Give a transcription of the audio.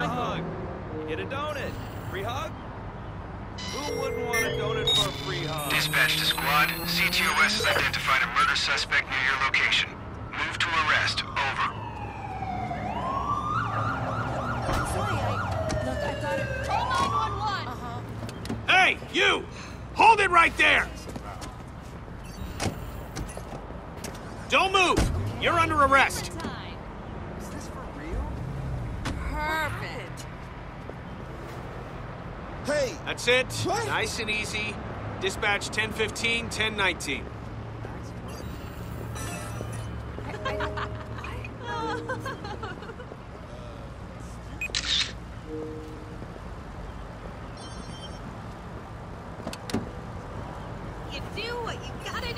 A hug. You get a donut. Free hug? Who wouldn't want a donut for a free hug? Dispatch to squad. CTOS has identified a murder suspect near your location. Move to arrest. Over. Sorry, I... Look, I got it... Call 911. Uh-huh. Hey, you! Hold it right there! Don't move! You're under arrest! Is this for real? Perfect. Hey! That's it. What? Nice and easy. Dispatch 1015, 1019. You do what you gotta